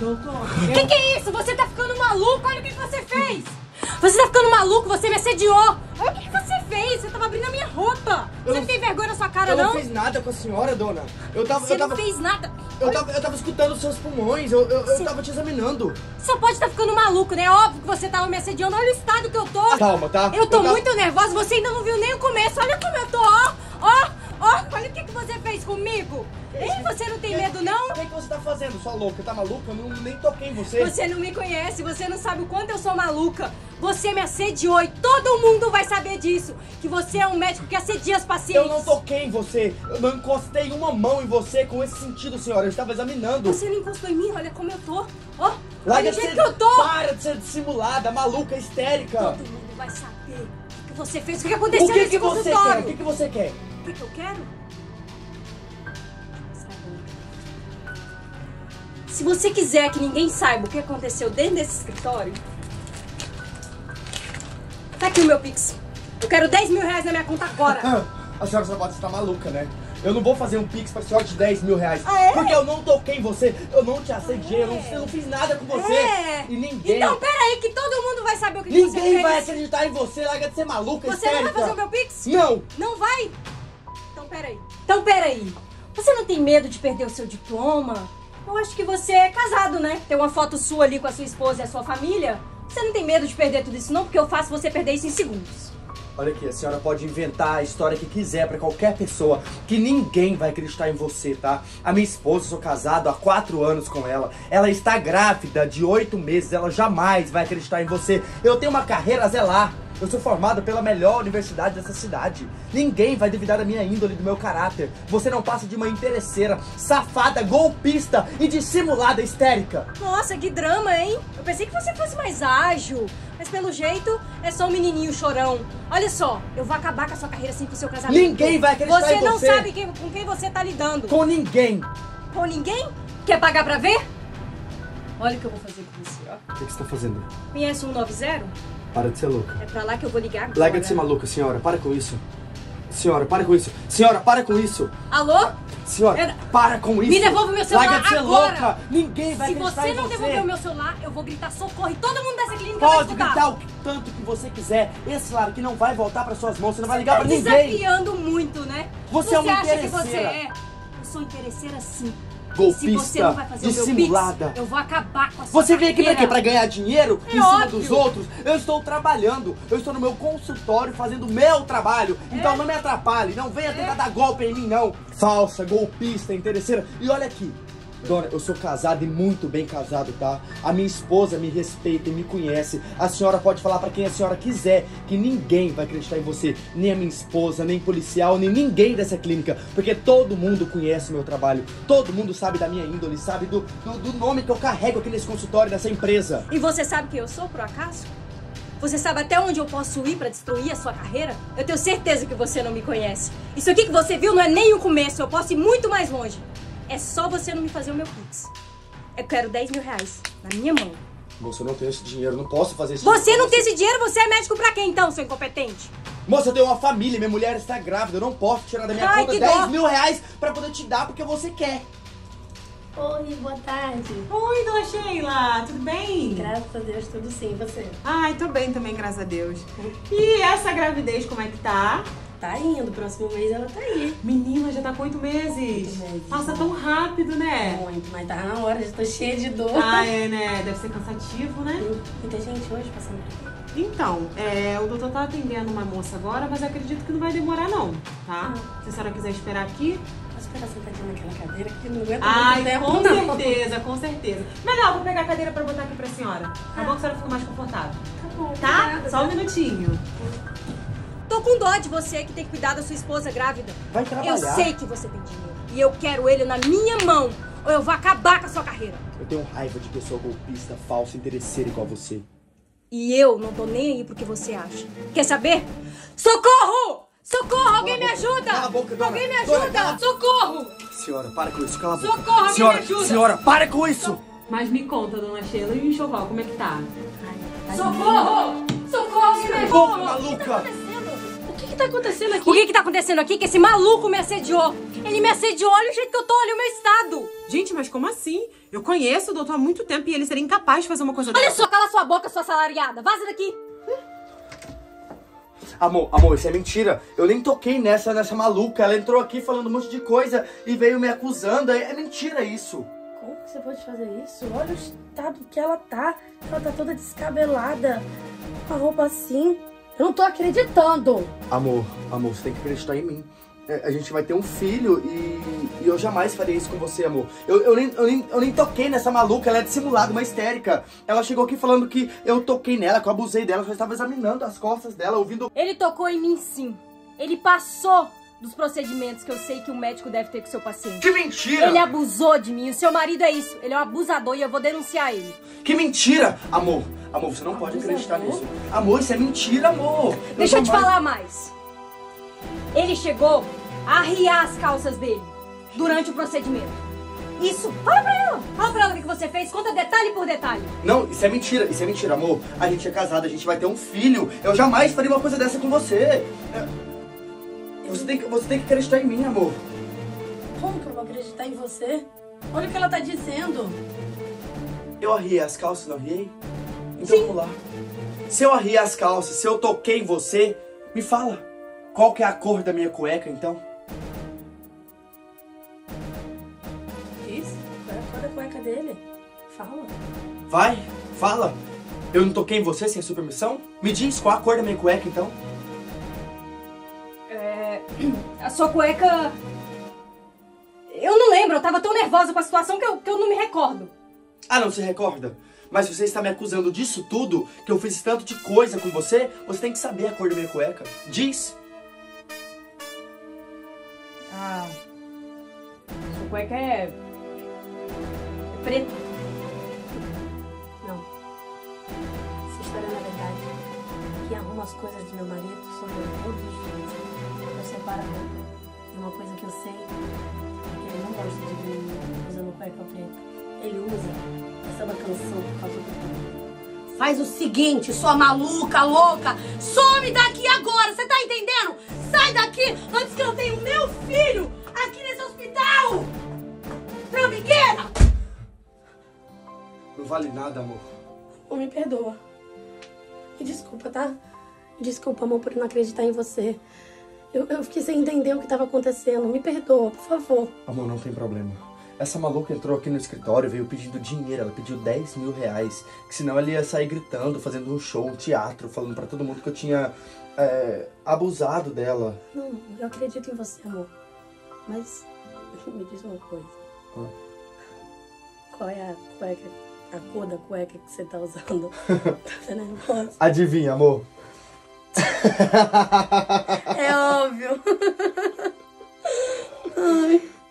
Doutor. O que, que é isso? Você tá ficando maluco? Olha o que, que você fez! Você tá ficando maluco? Você me assediou! Olha o que, que você fez! Você tava abrindo a minha roupa! Eu você não- tem vergonha na sua cara, Eu não não? fiz nada com a senhora, dona. Eu tava. Você eu tava, não fez nada! eu tava, eu tava escutando os seus pulmões, eu, eu, eu tava te examinando. Você pode estar ficando maluco, né? Óbvio que você tava me assediando. Olha o estado que eu tô! Calma, tá? Eu tô tava- muito nervosa, você ainda não viu nem o começo. Olha como eu tô, ó! Ó! Olha o que, que você fez comigo! Hein? Você não tem medo, não? O que, que você tá fazendo, sua louca? Tá maluca? Eu não, nem toquei em você. Você não me conhece, você não sabe o quanto eu sou maluca. Você me assediou e todo mundo vai saber disso. Que você é um médico que assedia as pacientes. Eu não toquei em você. Eu não encostei uma mão em você com esse sentido, senhora. Eu estava examinando. Você não encostou em mim, olha como eu tô. Ó, Larga olha o jeito ser- que eu tô. Para de ser dissimulada, maluca, histérica. Todo mundo vai saber o que você fez, o que aconteceu O que, nesse que você quer? consultório. O que, que você quer? O que, que eu quero? Se você quiser que ninguém saiba o que aconteceu dentro desse escritório, tá aqui o meu Pix. Eu quero 10 mil reais na minha conta agora. Ah, A senhora pode estar maluca, né? Eu não vou fazer um pix pra senhora de 10 mil reais. Ah, é? Porque eu não toquei em você, eu não te assediei, eu, não, eu não fiz nada com você. É. E ninguém. Então, peraí, que todo mundo vai saber o que, que você ninguém vai acreditar em você, larga de ser maluca, Você não vai fazer o meu Pix? Não! Não vai? Peraí. Então, peraí. Você não tem medo de perder o seu diploma? Eu acho que você é casado, né? Tem uma foto sua ali com a sua esposa e a sua família. Você não tem medo de perder tudo isso, não? Porque eu faço você perder isso em segundos. Olha aqui, a senhora pode inventar a história que quiser pra qualquer pessoa, que ninguém vai acreditar em você, tá? A minha esposa, eu sou casado há quatro anos com ela. Ela está grávida de oito meses, ela jamais vai acreditar em você. Eu tenho uma carreira a zelar. Eu sou formado pela melhor universidade dessa cidade. Ninguém vai duvidar da minha índole, do meu caráter. Você não passa de uma interesseira, safada, golpista e dissimulada histérica. Nossa, que drama, hein? Eu pensei que você fosse mais ágil. Mas pelo jeito, é só um menininho chorão. Olha só, eu vou acabar com a sua carreira assim com o seu casamento. Ninguém vai acreditar Você em não você. sabe quem- com quem você tá lidando. Com ninguém. Com ninguém? Quer pagar pra ver? Olha o que eu vou fazer com você, ó. O que você está fazendo? Conhece o 190? Para de ser louca. É pra lá que eu vou ligar agora. Larga de ser maluca, senhora. Para com isso. Senhora, para com isso. Senhora, para com isso. Alô? Senhora, Era- para com isso. Me devolve meu celular Larga de ser agora. louca. Ninguém vai Se você não você. devolver o meu celular, eu vou gritar socorro e todo mundo dessa clínica vai Pode escutar. gritar o que- tanto que você quiser. Esse celular aqui não vai voltar para suas mãos. Você não vai ligar tá para ninguém. desafiando muito, né? Você é uma que você interesseira. é? Eu sou interesseira sim. Golpista, dissimulada. pix, eu vou acabar com a sua Você veio aqui pra quê? Pra ganhar dinheiro É em cima óbvio. dos outros? Eu estou trabalhando, eu estou no meu consultório fazendo o meu trabalho. Então não me atrapalhe, não venha tentar dar golpe em mim, não. Falsa, golpista, interesseira. E olha aqui. Dona, eu sou casado e muito bem casado, tá? A minha esposa me respeita e me conhece. A senhora pode falar pra quem a senhora quiser que ninguém vai acreditar em você, nem a minha esposa, nem policial, nem ninguém dessa clínica, porque todo mundo conhece o meu trabalho. Todo mundo sabe da minha índole, sabe do, do, do nome que eu carrego aqui nesse consultório dessa empresa. E você sabe quem eu sou, por acaso? Você sabe até onde eu posso ir pra destruir a sua carreira? Eu tenho certeza que você não me conhece. Isso aqui que você viu não é nem o começo, eu posso ir muito mais longe. É só você não me fazer o meu pix. Eu quero 10 mil reais na minha mão. Moça, eu não tenho esse dinheiro, não posso fazer isso. Você não tem esse dinheiro, você é médico pra quem então, seu incompetente? Moça, eu tenho uma família, minha mulher está grávida, eu não posso tirar da minha Ai, conta que 10 dó. mil reais pra poder te dar porque você quer. Oi, boa tarde. Oi, dona Sheila, tudo bem? Graças a Deus, tudo sim, você? Ai, tô bem também, graças a Deus. E essa gravidez, como é que tá? Tá indo, próximo mês ela tá aí. Menina, já tá com oito meses. Meses. Passa tão rápido, né? Muito, mas tá na hora, já tô cheia de dor. Ah, é, né? Deve ser cansativo, né? Muita gente hoje passando por. Então, é, o doutor tá atendendo uma moça agora, mas acredito que não vai demorar não, tá? Se a senhora quiser esperar aqui. Esperar sentadinha naquela cadeira que não aguenta Ai, muito tempo, com não. certeza, com certeza. Melhor, vou pegar a cadeira pra botar aqui pra senhora. Tá bom que a senhora fica mais confortável. Tá bom, Tá? obrigada. Só um minutinho. Tô com dó de você que tem que cuidar da sua esposa grávida. Vai trabalhar. Eu sei que você tem dinheiro. E eu quero ele na minha mão. Ou eu vou acabar com a sua carreira. Eu tenho raiva de pessoa golpista, falsa, interesseira igual você. E eu não tô nem aí pro que você acha. Quer saber? Socorro! Socorro! Alguém me ajuda! Cala a boca, dona. Alguém me Dona, ajuda! cala a- Socorro! Senhora, para com isso, cala a boca. Socorro, alguém senhora, me ajuda. senhora, para com isso! Mas me conta, dona Sheila, e o enxoval, como é que tá? Ai, Socorro! Socorro! Alguém me Boca ajuda! maluca! O que que tá acontecendo aqui? O que que tá acontecendo aqui? Que esse maluco me assediou. Ele me assediou, olha o jeito que eu tô, olha o meu estado. Gente, mas como assim? Eu conheço o doutor há muito tempo e ele seria incapaz de fazer uma coisa Olha dessa. só, cala sua boca, sua salariada. Vaza daqui. Amor, amor, isso é mentira. Eu nem toquei nessa, nessa maluca. Ela entrou aqui falando um monte de coisa e veio me acusando. É, é mentira isso. Como que você pode fazer isso? Olha o estado que ela tá. Ela tá toda descabelada. Com a roupa assim. Eu não tô acreditando. Amor, amor, você tem que acreditar em mim. É, A gente vai ter um filho e, e eu jamais faria isso com você, amor. Eu, eu, nem, eu, nem, eu nem toquei nessa maluca, ela é dissimulada, uma histérica. Ela chegou aqui falando que eu toquei nela, que eu abusei dela, eu só estava examinando as costas dela, ouvindo. Ele tocou em mim sim. Ele passou dos procedimentos que eu sei que o médico deve ter com seu paciente. Que mentira! Ele abusou de mim. O seu marido é isso. Ele é um abusador e eu vou denunciar ele. Que mentira! Amor, amor, você não pode acreditar nisso. Amor, isso é mentira, amor! Deixa eu te jamais- falar mais. Ele chegou a arriar as calças dele durante o procedimento. Isso. Fala pra ela. Fala pra ela o que você fez. Conta detalhe por detalhe. Não, isso é mentira, isso é mentira, amor. A gente é casado, a gente vai ter um filho. Eu jamais faria uma coisa dessa com você. É- Você tem, que, você tem que acreditar em mim, amor. Como que eu vou acreditar em você? Olha o que ela tá dizendo. Eu arriei as calças, não arriei? Então vamos lá. Se eu arriei as calças, se eu toquei em você, me fala. Qual que é a cor da minha cueca, então? Fala. Vai, fala. Eu não toquei em você sem sua permissão? Me diz qual a cor da minha cueca, então? É, a sua cueca. Eu não lembro. Eu tava tão nervosa com a situação que eu, que eu não me recordo. Ah, não se recorda? Mas você está me acusando disso tudo, que eu fiz tanto de coisa com você, você tem que saber a cor da minha cueca. Diz. Ah. Sua cueca é. é preta. Que arruma as coisas do meu marido sou eu todos os dias. Eu separo. E uma coisa que eu sei é que ele não gosta de mim usando cueca preta. Ele usa essa é uma canção por causa do. Faz o seguinte, sua maluca, louca! Some daqui agora! Você tá entendendo? Sai daqui antes que eu tenha o meu filho aqui nesse hospital! Pequena! Não vale nada, amor. Ou me perdoa. Me desculpa, tá? Desculpa, amor, por não acreditar em você. Eu, eu fiquei sem entender o que estava acontecendo. Me perdoa, por favor. Amor, não tem problema. Essa maluca entrou aqui no escritório, veio pedindo dinheiro, ela pediu 10 mil reais, que senão ela ia sair gritando, fazendo um show, um teatro, falando pra todo mundo que eu tinha é, abusado dela. Não, eu acredito em você, amor. Mas me diz uma coisa. Ah. Qual é a cueca, a cor da cueca que você tá usando? tá nervosa? Adivinha, amor? é óbvio.